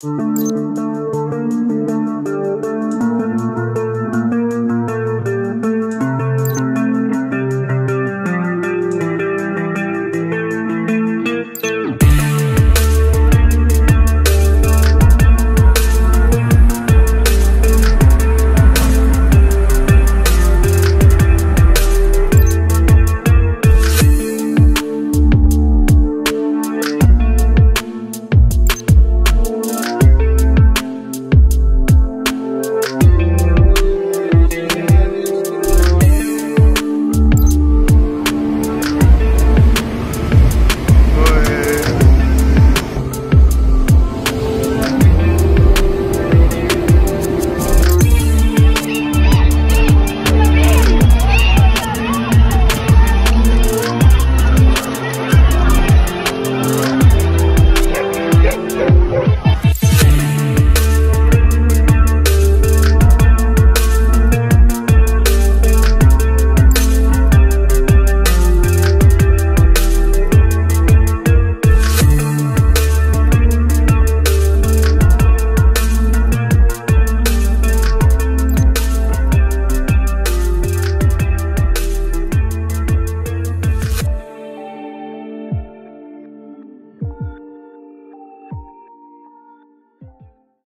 Música